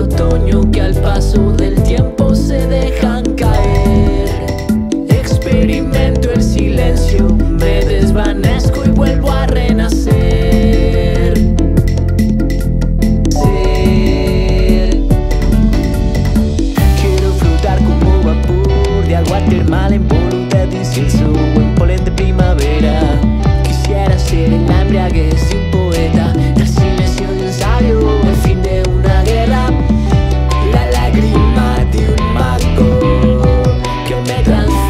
otoño que al paso del tiempo se dejan caer. Experimento el silencio, me desvanezco y vuelvo a renacer. Quiero flotar como vapor de agua termal en voluntad o en polen de primavera. Quisiera ser el embriaguez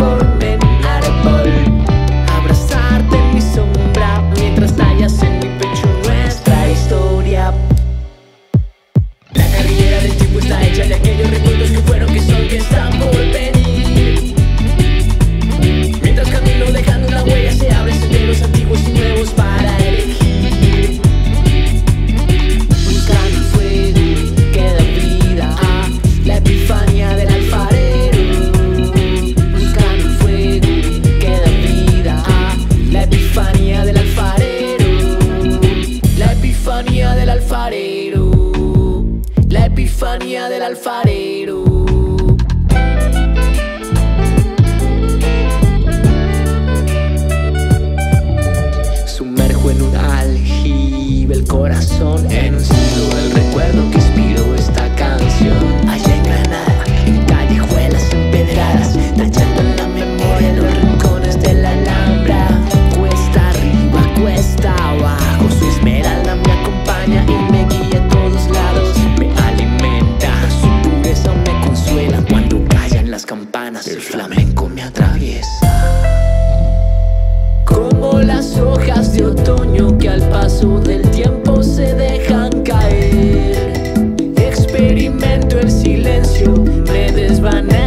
me transforme en árbol. Abrazarte mi sombra mientras tallas en mi pecho nuestra historia. La carrera del tiempo está hecha de aquellos recuerdos que fueron, que son, que están por venir. Mientras camino dejando una huella, se abren senderos antiguos y nuevos La epifanía del alfarero. Sumerjo en un aljibe el corazón en un del tiempo se dejan caer. Experimento el silencio, me desvanezco.